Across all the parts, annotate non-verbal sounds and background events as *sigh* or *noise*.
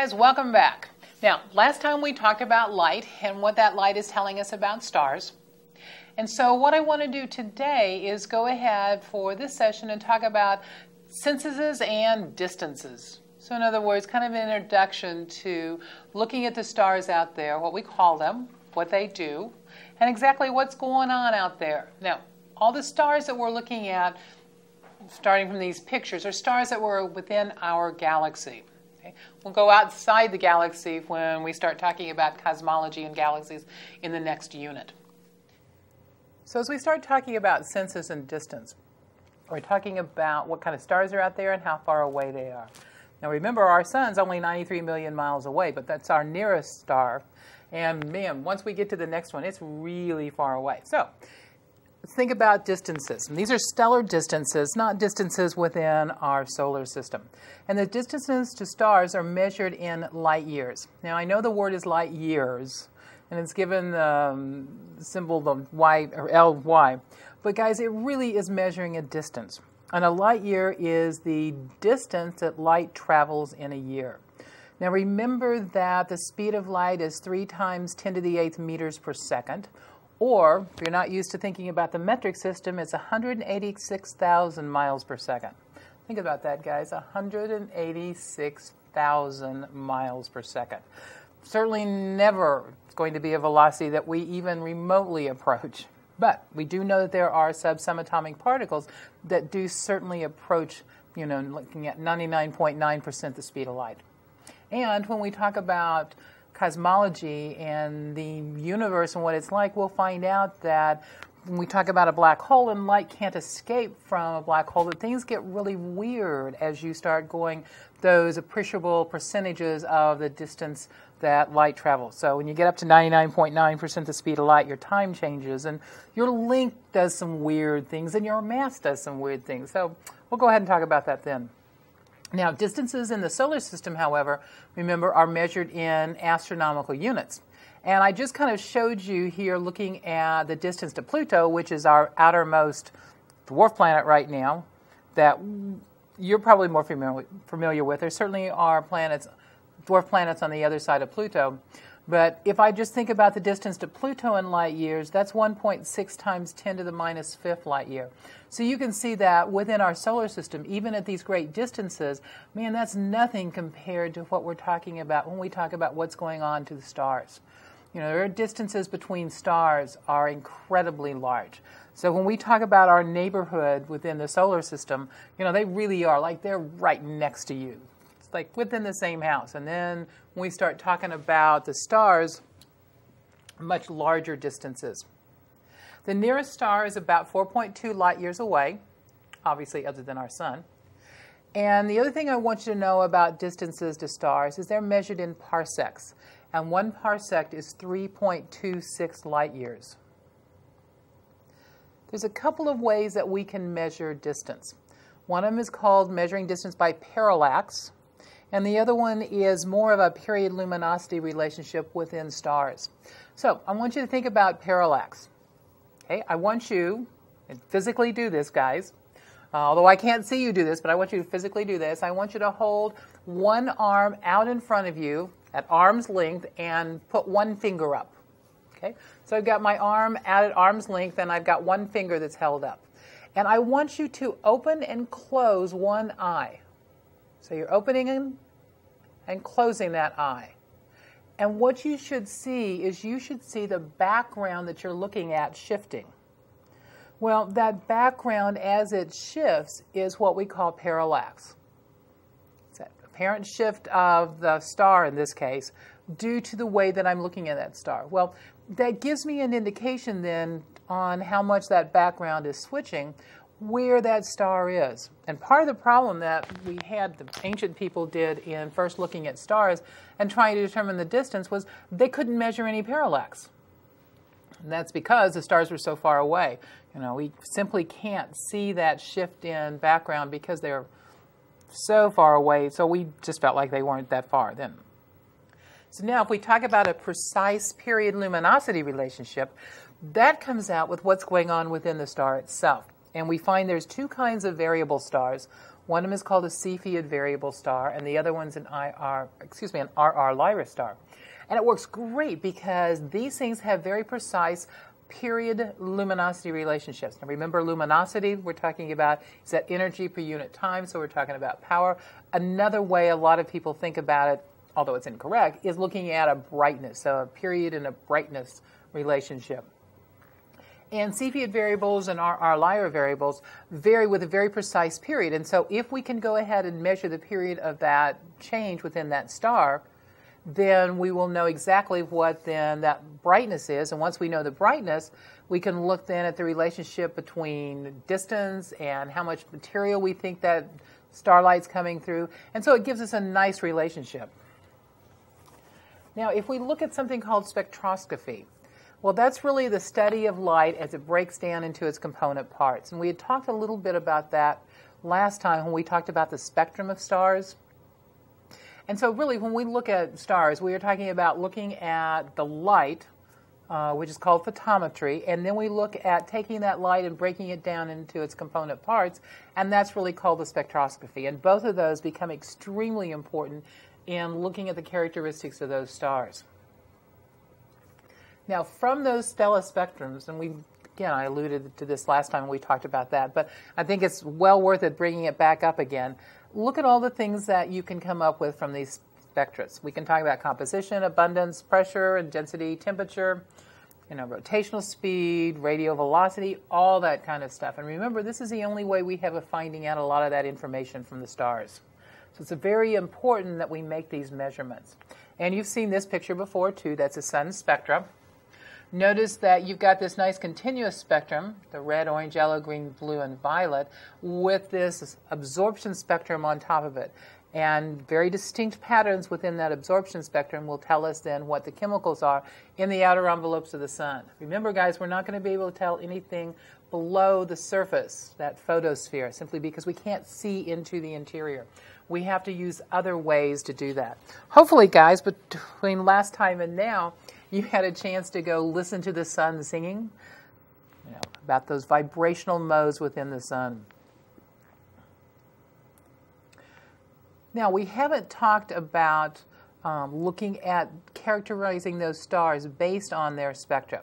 guys, welcome back. Now, last time we talked about light and what that light is telling us about stars. And so, what I want to do today is go ahead for this session and talk about census and distances. So, in other words, kind of an introduction to looking at the stars out there, what we call them, what they do, and exactly what's going on out there. Now, all the stars that we're looking at, starting from these pictures, are stars that were within our galaxy. Okay? We'll go outside the galaxy when we start talking about cosmology and galaxies in the next unit. So, as we start talking about census and distance, we're talking about what kind of stars are out there and how far away they are. Now, remember, our sun's only 93 million miles away, but that's our nearest star. And man, once we get to the next one, it's really far away. So, think about distances. These are stellar distances, not distances within our solar system. And the distances to stars are measured in light years. Now, I know the word is light years, and it's given the um, symbol the y or ly. But guys, it really is measuring a distance. And a light year is the distance that light travels in a year. Now remember that the speed of light is 3 times 10 to the 8th meters per second, or if you're not used to thinking about the metric system, it's 186,000 miles per second. Think about that, guys 186,000 miles per second. Certainly never going to be a velocity that we even remotely approach. But we do know that there are subatomic particles that do certainly approach, you know, looking at 99.9% the speed of light. And when we talk about cosmology and the universe and what it's like, we'll find out that when we talk about a black hole and light can't escape from a black hole, that things get really weird as you start going those appreciable percentages of the distance that light travels. So when you get up to 99.9% the speed of light, your time changes, and your length does some weird things, and your mass does some weird things. So we'll go ahead and talk about that then. Now, distances in the solar system, however, remember, are measured in astronomical units. And I just kind of showed you here looking at the distance to Pluto, which is our outermost dwarf planet right now, that you're probably more familiar, familiar with. There certainly are planets, dwarf planets on the other side of Pluto. But if I just think about the distance to Pluto in light years, that's 1.6 times 10 to the minus fifth light year. So you can see that within our solar system, even at these great distances, man, that's nothing compared to what we're talking about when we talk about what's going on to the stars. You know, their distances between stars are incredibly large. So when we talk about our neighborhood within the solar system, you know, they really are like they're right next to you. Like within the same house. And then when we start talking about the stars, much larger distances. The nearest star is about 4.2 light years away, obviously other than our sun. And the other thing I want you to know about distances to stars is they're measured in parsecs and one parsec is 3.26 light years. There's a couple of ways that we can measure distance. One of them is called measuring distance by parallax, and the other one is more of a period luminosity relationship within stars. So I want you to think about parallax. Okay, I want you, physically do this, guys. Uh, although I can't see you do this, but I want you to physically do this. I want you to hold one arm out in front of you at arm's length and put one finger up. Okay? So I've got my arm out at arm's length and I've got one finger that's held up. And I want you to open and close one eye. So you're opening and closing that eye. And what you should see is you should see the background that you're looking at shifting. Well, that background as it shifts is what we call parallax apparent shift of the star in this case due to the way that I'm looking at that star. Well, that gives me an indication then on how much that background is switching, where that star is. And part of the problem that we had, the ancient people did in first looking at stars and trying to determine the distance was they couldn't measure any parallax. And that's because the stars were so far away. You know, we simply can't see that shift in background because they're so far away, so we just felt like they weren't that far then. So now if we talk about a precise period luminosity relationship, that comes out with what's going on within the star itself. And we find there's two kinds of variable stars. One of them is called a Cepheid variable star, and the other one's an IR, excuse me, an RR Lyra star. And it works great because these things have very precise period luminosity relationships. Now remember luminosity we're talking about is that energy per unit time, so we're talking about power. Another way a lot of people think about it, although it's incorrect, is looking at a brightness, so a period and a brightness relationship. And Cepheid variables and our, our Lyra variables vary with a very precise period. And so if we can go ahead and measure the period of that change within that star, then we will know exactly what then that brightness is. And once we know the brightness, we can look then at the relationship between distance and how much material we think that starlight's coming through. And so it gives us a nice relationship. Now, if we look at something called spectroscopy, well, that's really the study of light as it breaks down into its component parts. And we had talked a little bit about that last time when we talked about the spectrum of stars. And so, really, when we look at stars, we are talking about looking at the light, uh, which is called photometry, and then we look at taking that light and breaking it down into its component parts, and that's really called the spectroscopy. And both of those become extremely important in looking at the characteristics of those stars. Now, from those stellar spectrums, and we again, I alluded to this last time we talked about that, but I think it's well worth it bringing it back up again. Look at all the things that you can come up with from these spectra. We can talk about composition, abundance, pressure, and density, temperature, you know, rotational speed, radial velocity, all that kind of stuff. And remember, this is the only way we have of finding out a lot of that information from the stars. So it's very important that we make these measurements. And you've seen this picture before too. That's a sun spectra. Notice that you've got this nice continuous spectrum, the red, orange, yellow, green, blue, and violet, with this absorption spectrum on top of it. And very distinct patterns within that absorption spectrum will tell us then what the chemicals are in the outer envelopes of the sun. Remember, guys, we're not going to be able to tell anything below the surface, that photosphere, simply because we can't see into the interior. We have to use other ways to do that. Hopefully, guys, between last time and now, you had a chance to go listen to the sun singing you know, about those vibrational modes within the sun. Now, we haven't talked about um, looking at characterizing those stars based on their spectra.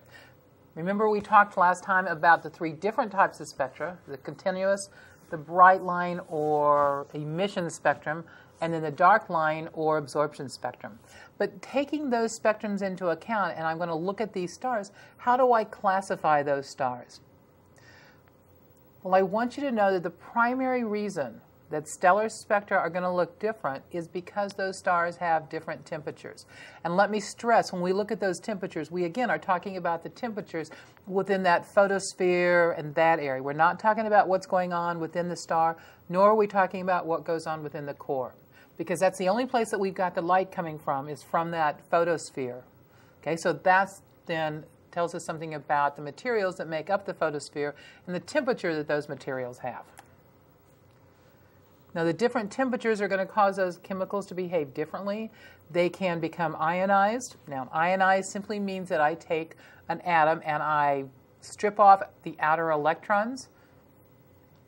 Remember, we talked last time about the three different types of spectra the continuous, the bright line or emission spectrum, and then the dark line or absorption spectrum. But taking those spectrums into account, and I'm going to look at these stars, how do I classify those stars? Well, I want you to know that the primary reason that stellar spectra are going to look different is because those stars have different temperatures. And let me stress, when we look at those temperatures, we again are talking about the temperatures within that photosphere and that area. We're not talking about what's going on within the star, nor are we talking about what goes on within the core because that's the only place that we've got the light coming from is from that photosphere. Okay, so that's then tells us something about the materials that make up the photosphere and the temperature that those materials have. Now, the different temperatures are going to cause those chemicals to behave differently. They can become ionized. Now, ionized simply means that I take an atom and I strip off the outer electrons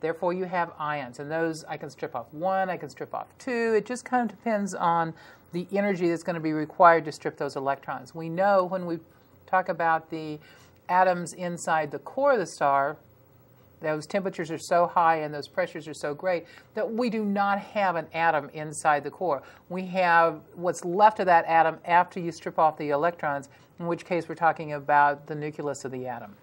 Therefore, you have ions, and those I can strip off one, I can strip off two. It just kind of depends on the energy that's going to be required to strip those electrons. We know when we talk about the atoms inside the core of the star, those temperatures are so high and those pressures are so great that we do not have an atom inside the core. We have what's left of that atom after you strip off the electrons, in which case we're talking about the nucleus of the atom.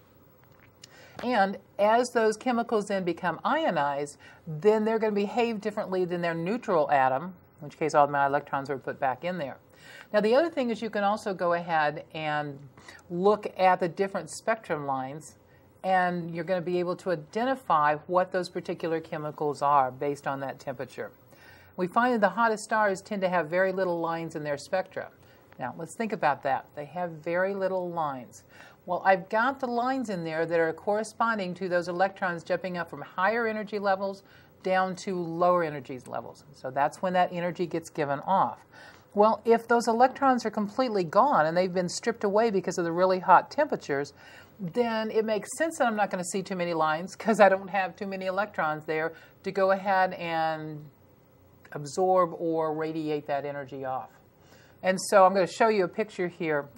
And as those chemicals then become ionized, then they're going to behave differently than their neutral atom, in which case all my electrons are put back in there. Now, the other thing is you can also go ahead and look at the different spectrum lines, and you're going to be able to identify what those particular chemicals are based on that temperature. We find that the hottest stars tend to have very little lines in their spectra. Now, let's think about that. They have very little lines. Well, I've got the lines in there that are corresponding to those electrons jumping up from higher energy levels down to lower energy levels. So that's when that energy gets given off. Well, if those electrons are completely gone and they've been stripped away because of the really hot temperatures, then it makes sense that I'm not going to see too many lines *laughs* because I don't have too many electrons there to go ahead and absorb or radiate that energy off. And so I'm going to show you a picture here,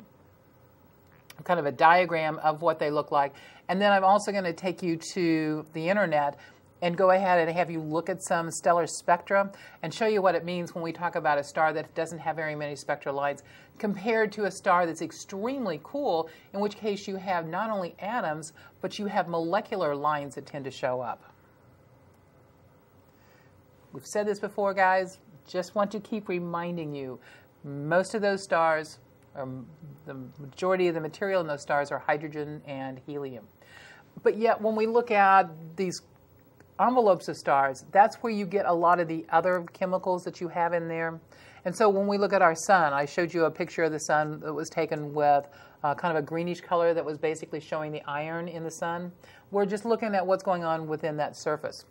kind of a diagram of what they look like. And then I'm also going to take you to the internet and go ahead and have you look at some stellar spectra and show you what it means when we talk about a star that doesn't have very many spectral lines compared to a star that's extremely cool, in which case you have not only atoms, but you have molecular lines that tend to show up. We've said this before, guys. Just want to keep reminding you most of those stars, or the majority of the material in those stars, are hydrogen and helium. But yet, when we look at these envelopes of stars, that's where you get a lot of the other chemicals that you have in there. And so when we look at our sun, I showed you a picture of the sun that was taken with uh, kind of a greenish color that was basically showing the iron in the sun. We're just looking at what's going on within that surface.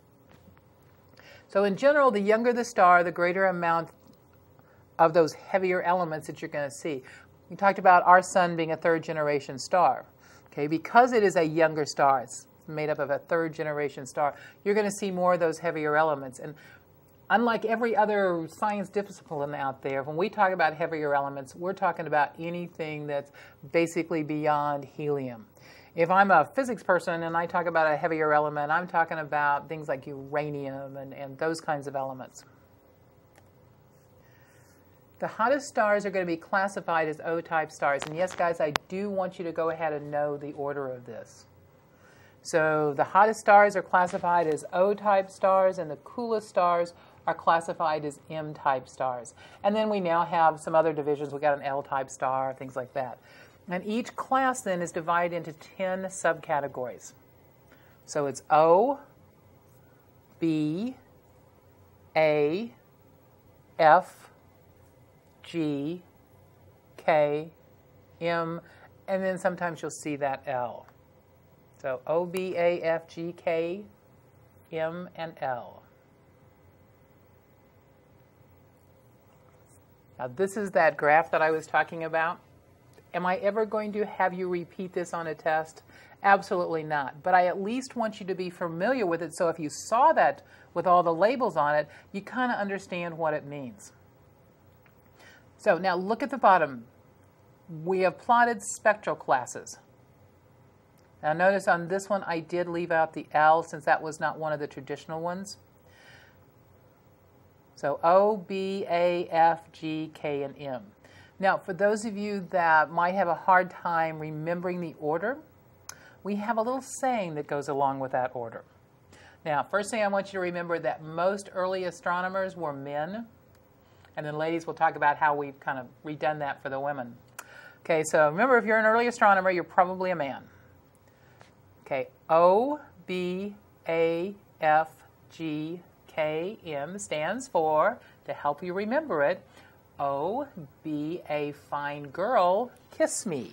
So in general, the younger the star, the greater amount of those heavier elements that you're going to see. We talked about our sun being a third generation star. Okay, because it is a younger star, it's made up of a third generation star, you're going to see more of those heavier elements. And unlike every other science discipline out there, when we talk about heavier elements, we're talking about anything that's basically beyond helium. If I'm a physics person and I talk about a heavier element, I'm talking about things like uranium and, and those kinds of elements. The hottest stars are going to be classified as O-type stars. And yes, guys, I do want you to go ahead and know the order of this. So the hottest stars are classified as O-type stars, and the coolest stars are classified as M-type stars. And then we now have some other divisions. We've got an L-type star, things like that. And each class then is divided into 10 subcategories. So it's O, B, A, F, G, K, M, and then sometimes you'll see that L. So O, B, A, F, G, K, M, and L. Now, this is that graph that I was talking about. Am I ever going to have you repeat this on a test? Absolutely not. But I at least want you to be familiar with it so if you saw that with all the labels on it, you kind of understand what it means. So now look at the bottom. We have plotted spectral classes. Now notice on this one I did leave out the L since that was not one of the traditional ones. So O, B, A, F, G, K, and M. Now for those of you that might have a hard time remembering the order, we have a little saying that goes along with that order. Now, first thing I want you to remember that most early astronomers were men. And then ladies, we'll talk about how we've kind of redone that for the women. Okay, so remember if you're an early astronomer, you're probably a man. Okay, O, B, A, F, G, K, M stands for, to help you remember it, O, be a fine girl, kiss me.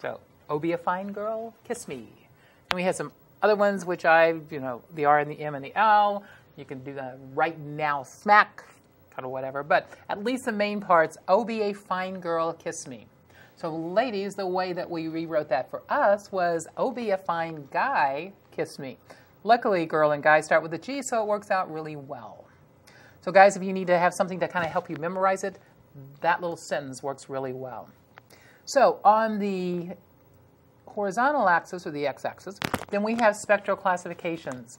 So, O, be a fine girl, kiss me. And we have some other ones which I, you know, the R and the M and the L. You can do that right now, smack, of whatever. But at least the main parts, O, be a fine girl, kiss me. So, ladies, the way that we rewrote that for us was, Oh, be a fine guy, kiss me. Luckily, girl and guy start with a G, so it works out really well. So, guys, if you need to have something to kind of help you memorize it, that little sentence works really well. So, on the horizontal axis or the x axis, then we have spectral classifications.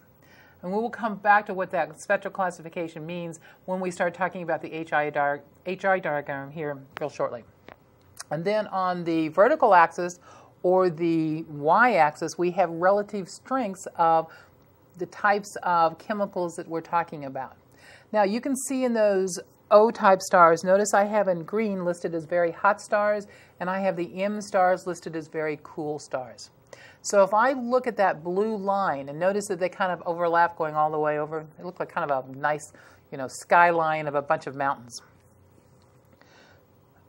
And we will come back to what that spectral classification means when we start talking about the HR, HR diagram here real shortly. And then on the vertical axis or the y-axis, we have relative strengths of the types of chemicals that we're talking about. Now you can see in those O-type stars, notice I have in green listed as very hot stars, and I have the M stars listed as very cool stars. So if I look at that blue line and notice that they kind of overlap going all the way over, it look like kind of a nice, you know, skyline of a bunch of mountains.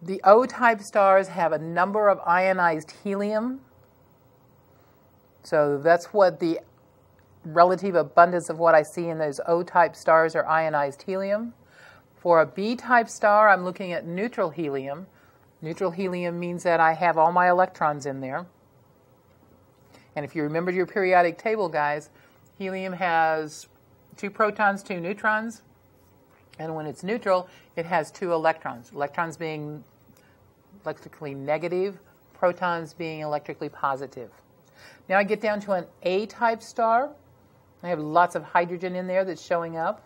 The O-type stars have a number of ionized helium. So that's what the relative abundance of what I see in those O-type stars are ionized helium. For a B-type star, I'm looking at neutral helium. Neutral helium means that I have all my electrons in there. And if you remember your periodic table, guys, helium has two protons, two neutrons. And when it's neutral, it has two electrons. Electrons being electrically negative, protons being electrically positive. Now I get down to an A type star. I have lots of hydrogen in there that's showing up.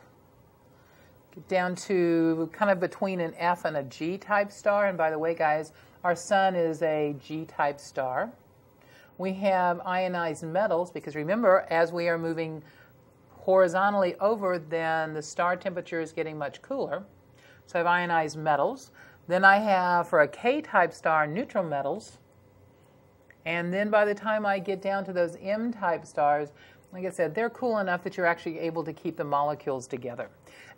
Get down to kind of between an F and a G type star. And by the way, guys, our sun is a G type star. We have ionized metals because remember, as we are moving horizontally over, then the star temperature is getting much cooler. So I have ionized metals. Then I have, for a K-type star, neutral metals. And then by the time I get down to those M-type stars, like I said, they're cool enough that you're actually able to keep the molecules together.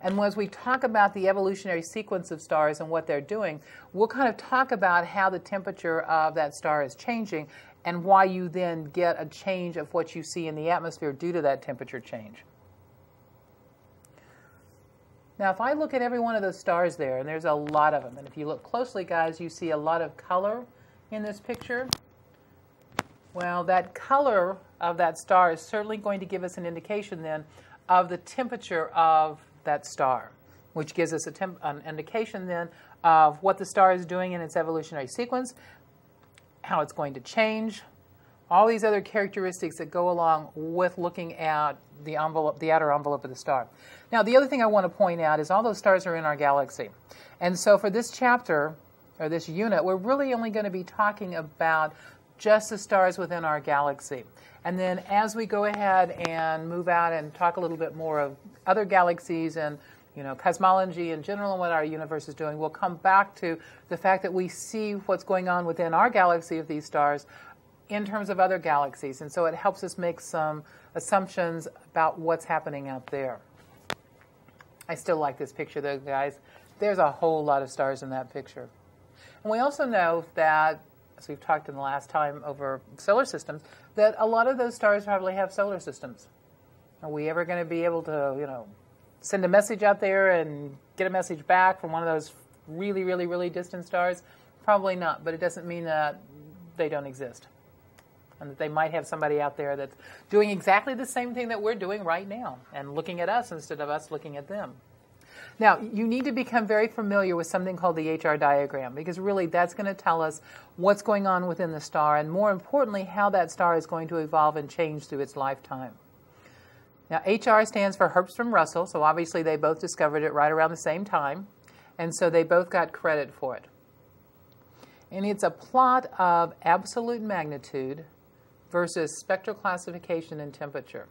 And as we talk about the evolutionary sequence of stars and what they're doing, we'll kind of talk about how the temperature of that star is changing and why you then get a change of what you see in the atmosphere due to that temperature change. Now, if I look at every one of those stars there, and there's a lot of them, and if you look closely, guys, you see a lot of color in this picture. Well, that color of that star is certainly going to give us an indication then of the temperature of that star, which gives us temp- an indication then of what the star is doing in its evolutionary sequence, how it's going to change, all these other characteristics that go along with looking at the envelope, the outer envelope of the star. Now, the other thing I want to point out is all those stars are in our galaxy. And so for this chapter, or this unit, we're really only going to be talking about just the stars within our galaxy. And then as we go ahead and move out and talk a little bit more of other galaxies and you know, cosmology in general and what our universe is doing, we'll come back to the fact that we see what's going on within our galaxy of these stars in terms of other galaxies. And so it helps us make some assumptions about what's happening out there. I still like this picture, though, guys. There's a whole lot of stars in that picture. And we also know that, as we've talked in the last time over solar systems, that a lot of those stars probably have solar systems. Are we ever going to be able to, you know, send a message out there and get a message back from one of those really, really, really distant stars? Probably not, but it doesn't mean that they don't exist and that they might have somebody out there that's doing exactly the same thing that we're doing right now and looking at us instead of us looking at them. Now, you need to become very familiar with something called the HR diagram because really that's going to tell us what's going on within the star and more importantly, how that star is going to evolve and change through its lifetime. Now, HR stands for Hertzsprung Russell, so obviously they both discovered it right around the same time, and so they both got credit for it. And it's a plot of absolute magnitude versus spectral classification and temperature.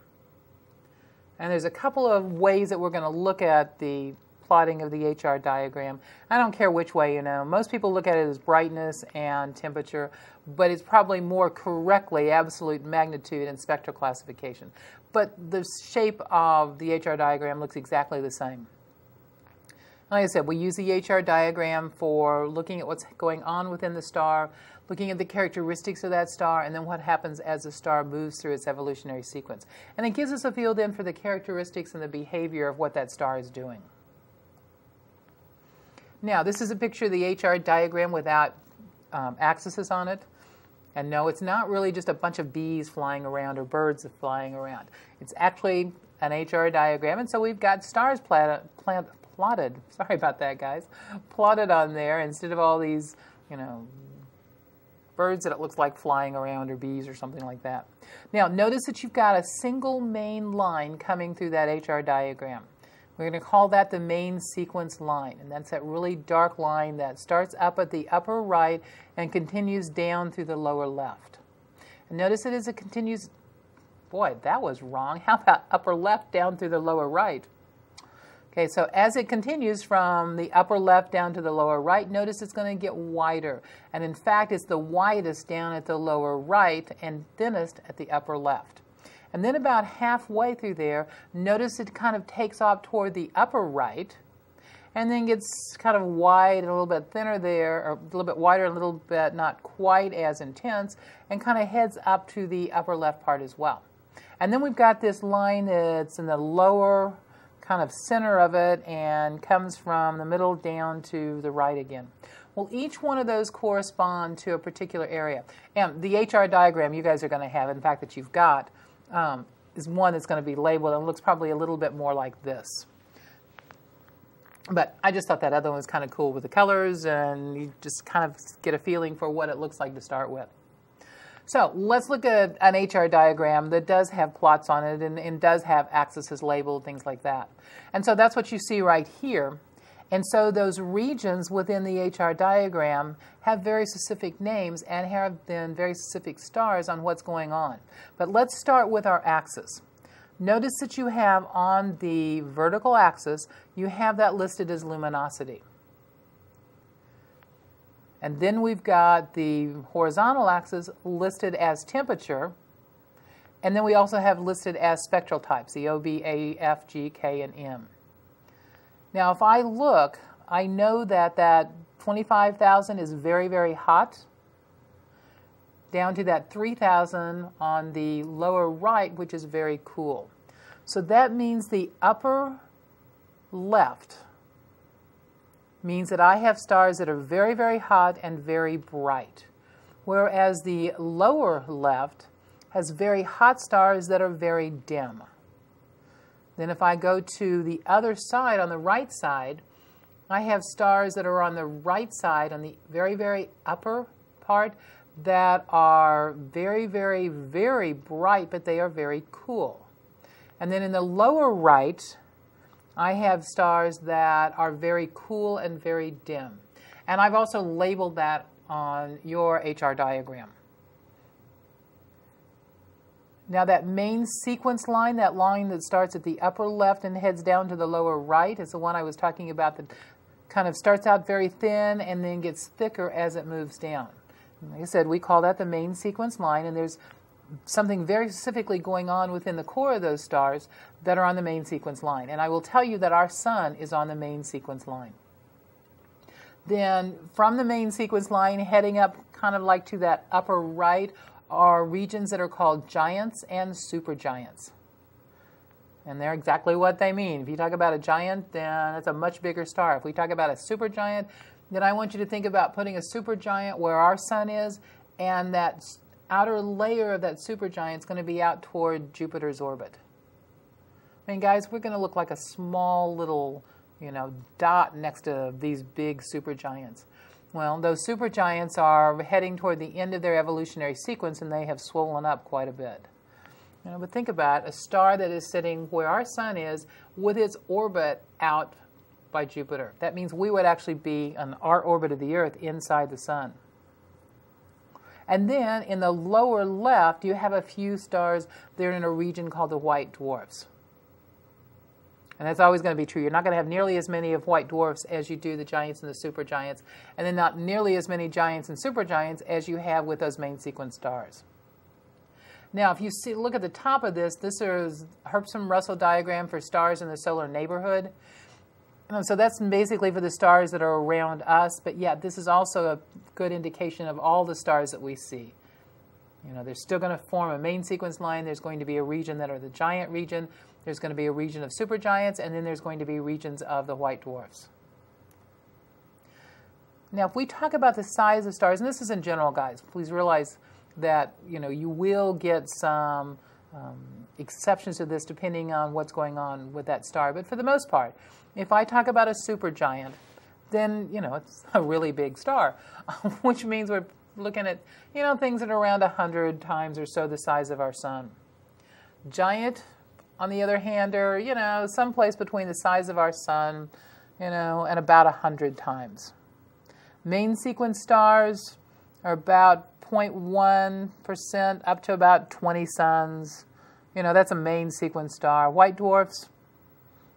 And there's a couple of ways that we're going to look at the plotting of the HR diagram. I don't care which way, you know. Most people look at it as brightness and temperature, but it's probably more correctly absolute magnitude and spectral classification. But the shape of the HR diagram looks exactly the same. Like I said, we use the HR diagram for looking at what's going on within the star, looking at the characteristics of that star, and then what happens as the star moves through its evolutionary sequence. And it gives us a feel then for the characteristics and the behavior of what that star is doing. Now, this is a picture of the HR diagram without um, axes on it. And no, it's not really just a bunch of bees flying around or birds flying around. It's actually an HR diagram, and so we've got stars plant, plotted. *laughs* Sorry about that, guys. Plotted on there instead of all these, you know, birds that it looks like flying around or bees or something like that. Now, notice that you've got a single main line coming through that HR diagram. We're going to call that the main sequence line, and that's that really dark line that starts up at the upper right and continues down through the lower left. And notice that as it continues, boy, that was wrong. *laughs* How about upper left down through the lower right? Okay, so as it continues from the upper left down to the lower right, notice it's going to get wider. And in fact, it's the widest down at the lower right and thinnest at the upper left. And then about halfway through there, notice it kind of takes off toward the upper right and then gets kind of wide and a little bit thinner there, or a little bit wider, a little bit not quite as intense, and kind of heads up to the upper left part as well. And then we've got this line that's in the lower kind of center of it and comes from the middle down to the right again. Well, each one of those correspond to a particular area. And the HR diagram you guys are going to have, in fact, that you've got, um, is one that's going to be labeled and looks probably a little bit more like this. But I just thought that other one was kind of cool with the colors, and you just kind of get a feeling for what it looks like to start with. So let's look at an HR diagram that does have plots on it and, and, does have axes labeled, things like that. And so that's what you see right here. And so those regions within the HR diagram have very specific names and have then very specific stars on what's going on. But let's start with our axis. Notice that you have on the vertical axis, you have that listed as luminosity. And then we've got the horizontal axis listed as temperature. And then we also have listed as spectral types, the O, B, A, F, G, K, and M. Now, if I look, I know that that 25,000 is very, very hot, down to that 3,000 on the lower right, which is very cool. So that means the upper left means that I have stars that are very, very hot and very bright, whereas the lower left has very hot stars that are very dim. Then if I go to the other side, on the right side, I have stars that are on the right side, on the very, very upper part, that are very, very, very bright, but they are very cool. And then in the lower right, I have stars that are very cool and very dim. And I've also labeled that on your HR diagram. Now that main sequence line, that line that starts at the upper left and heads down to the lower right is the one I was talking about that kind of starts out very thin and then gets thicker as it moves down. Like I said, we call that the main sequence line, and there's something very specifically going on within the core of those stars that are on the main sequence line. And I will tell you that our sun is on the main sequence line. Then from the main sequence line, heading up kind of like to that upper right, are regions that are called giants and supergiants. And they're exactly what they mean. If you talk about a giant, then it's a much bigger star. If we talk about a supergiant, then I want you to think about putting a supergiant where our sun is, and that outer layer of that supergiant is going to be out toward Jupiter's orbit. I mean, guys, we're going to look like a small little, you know, dot next to these big supergiants. Well, those supergiants are heading toward the end of their evolutionary sequence, and they have swollen up quite a bit. You know, but think about a star that is sitting where our sun is, with its orbit out by Jupiter. That means we would actually be on our orbit of the Earth inside the sun. And then in the lower left, you have a few stars. They're in a region called the white dwarfs. And that's always going to be true. You're not going to have nearly as many of white dwarfs as you do the giants and the supergiants, and then not nearly as many giants and supergiants as you have with those main sequence stars. Now, if you see, look at the top of this, this is Hertzsprung-Russell diagram for stars in the solar neighborhood. And so that's basically for the stars that are around us, but yeah, this is also a good indication of all the stars that we see. You know, they're still going to form a main sequence line. There's going to be a region that are the giant region. There's going to be a region of supergiants, and then there's going to be regions of the white dwarfs. Now, if we talk about the size of stars, and this is in general, guys, please realize that you know you will get some um, exceptions to this depending on what's going on with that star. But for the most part, if I talk about a supergiant, then you know it's *laughs* a really big star, *laughs* which means we're looking at you know things that are around hundred times or so the size of our sun. Giant, on the other hand, are you know someplace between the size of our sun, you know, and about hundred times. Main sequence stars are about 0.1% up to about 20 suns. You know, that's a main sequence star. White dwarfs,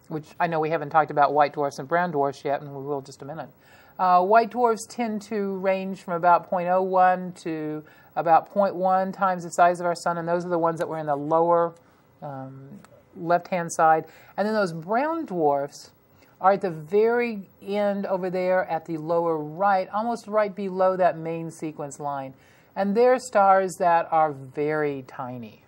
which I know we haven't talked about white dwarfs and brown dwarfs yet, and we will just a minute. Uh, white dwarfs tend to range from about 0.01 to about 0.1 times the size of our sun, and those are the ones that were in the lower um, left-hand side. And then those brown dwarfs are at the very end over there at the lower right, almost right below that main sequence line. And they're stars that are very tiny.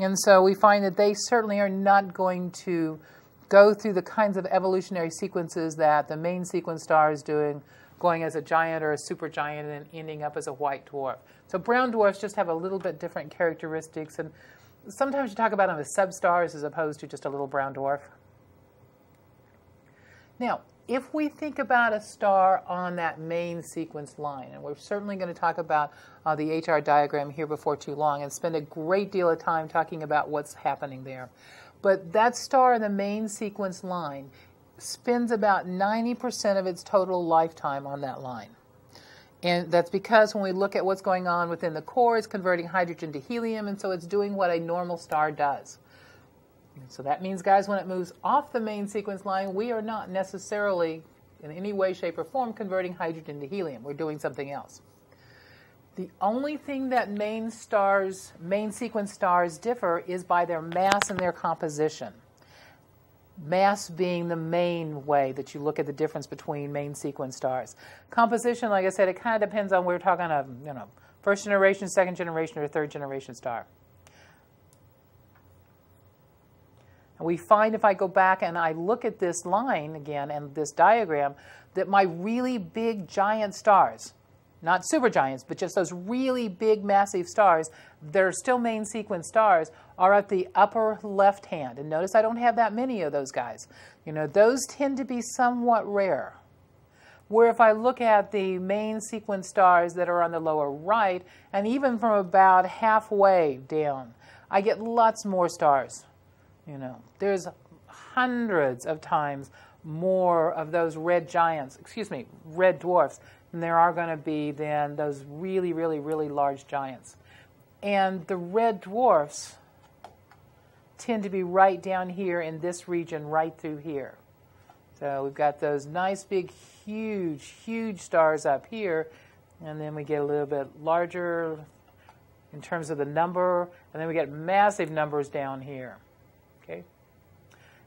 And so we find that they certainly are not going to go through the kinds of evolutionary sequences that the main sequence star is doing, going as a giant or a supergiant and ending up as a white dwarf. So brown dwarfs just have a little bit different characteristics, and sometimes you talk about them as substars as opposed to just a little brown dwarf. Now, if we think about a star on that main sequence line, and we're certainly going to talk about uh, the HR diagram here before too long and spend a great deal of time talking about what's happening there. But that star in the main sequence line spends about 90% of its total lifetime on that line. And that's because when we look at what's going on within the core, it's converting hydrogen to helium, and so it's doing what a normal star does. So that means, guys, when it moves off the main sequence line, we are not necessarily, in any way, shape, or form, converting hydrogen to helium. We're doing something else. The only thing that main stars, main sequence stars differ is by their mass and their composition. Mass being the main way that you look at the difference between main sequence stars. Composition, like I said, it kind of depends on we're talking a you know first generation, second generation, or third generation star. And we find if I go back and I look at this line again and this diagram, that my really big giant stars, not supergiants, but just those really big massive stars, they're still main sequence stars, are at the upper left hand. And notice I don't have that many of those guys. You know, those tend to be somewhat rare. Where if I look at the main sequence stars that are on the lower right, and even from about halfway down, I get lots more stars you know, there's hundreds of times more of those red giants, excuse me, red dwarfs, than there are going to be than those really, really, really large giants. And the red dwarfs tend to be right down here in this region, right through here. So we've got those nice, big, huge, huge stars up here, and then we get a little bit larger in terms of the number, and then we get massive numbers down here.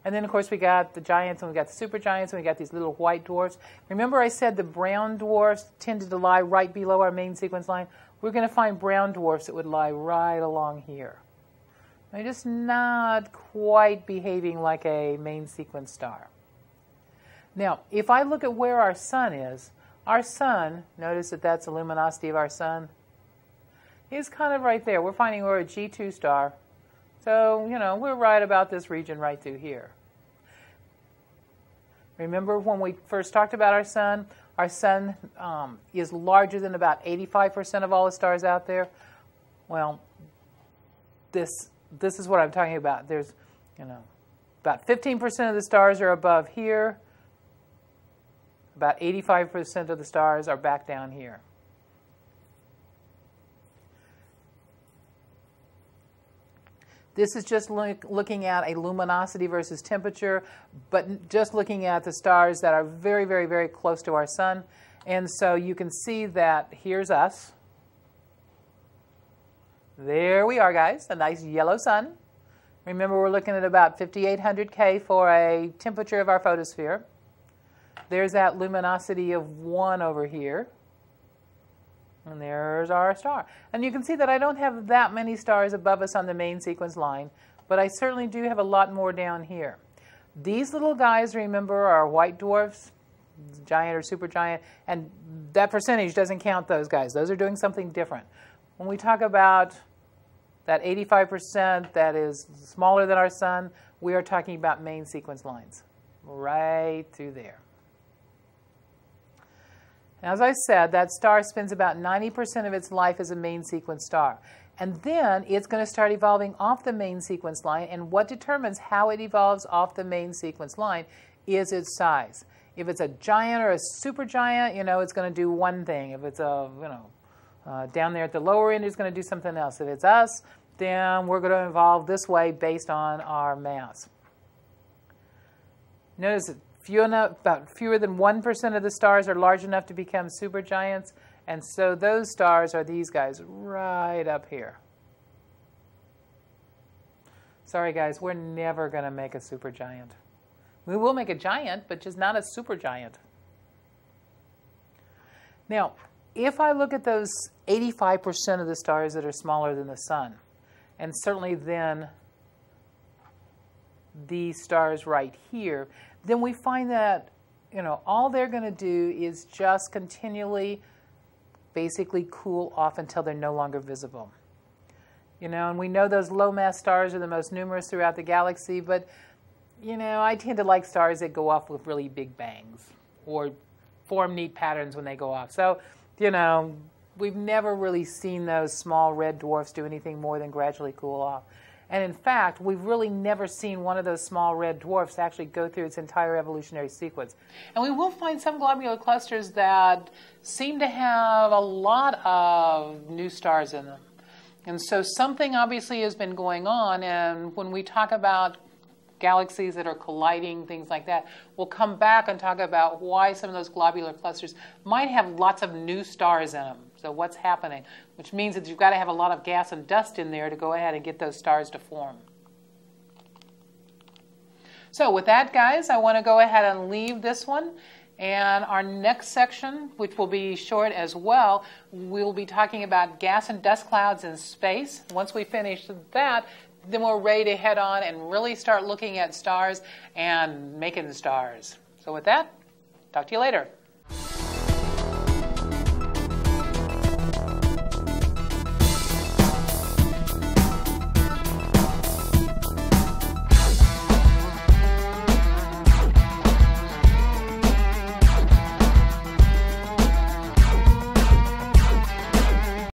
And then, of course, we got the giants and we got the supergiants and we got these little white dwarfs. Remember, I said the brown dwarfs tended to lie right below our main sequence line? We're going to find brown dwarfs that would lie right along here. They're just not quite behaving like a main sequence star. Now, if I look at where our sun is, our sun, notice that that's the luminosity of our sun, is kind of right there. We're finding we're a G2 star so, you know, we're right about this region right through here. Remember when we first talked about our sun? Our sun um, is larger than about 85% of all the stars out there. Well, this this is what I'm talking about. There's, you know, about 15% of the stars are above here. About 85% of the stars are back down here. This is just look, looking at a luminosity versus temperature, but just looking at the stars that are very, very, very close to our sun. And so you can see that here's us. There we are, guys, a nice yellow sun. Remember, we're looking at about 5800 K for a temperature of our photosphere. There's that luminosity of 1 over here. And there's our star. And you can see that I don't have that many stars above us on the main sequence line, but I certainly do have a lot more down here. These little guys, remember, are white dwarfs, giant or supergiant, and that percentage doesn't count those guys. Those are doing something different. When we talk about that 85% that is smaller than our sun, we are talking about main sequence lines right through there. As I said, that star spends about 90% of its life as a main sequence star. And then it's going to start evolving off the main sequence line. And what determines how it evolves off the main sequence line is its size. If it's a giant or a supergiant, you know, it's going to do one thing. If it's a, you know, uh, down there at the lower end, it's going to do something else. If it's us, then we're going to evolve this way based on our mass. Notice Few enough, about fewer than 1% of the stars are large enough to become supergiants, and so those stars are these guys right up here. Sorry, guys, we're never going to make a supergiant. We will make a giant, but just not a supergiant. Now, if I look at those 85% of the stars that are smaller than the sun, and certainly then these stars right here, then we find that you know all they're going to do is just continually basically cool off until they're no longer visible. You know, and we know those low mass stars are the most numerous throughout the galaxy, but you know, I tend to like stars that go off with really big bangs or form neat patterns when they go off. So, you know, we've never really seen those small red dwarfs do anything more than gradually cool off. And in fact, we've really never seen one of those small red dwarfs actually go through its entire evolutionary sequence. And we will find some globular clusters that seem to have a lot of new stars in them. And so something obviously has been going on. And when we talk about galaxies that are colliding, things like that. We'll come back and talk about why some of those globular clusters might have lots of new stars in them. So, what's happening? Which means that you've got to have a lot of gas and dust in there to go ahead and get those stars to form. So, with that, guys, I want to go ahead and leave this one. And our next section, which will be short as well, we'll be talking about gas and dust clouds in space. Once we finish that, then we're ready to head on and really start looking at stars and making stars. So, with that, talk to you later.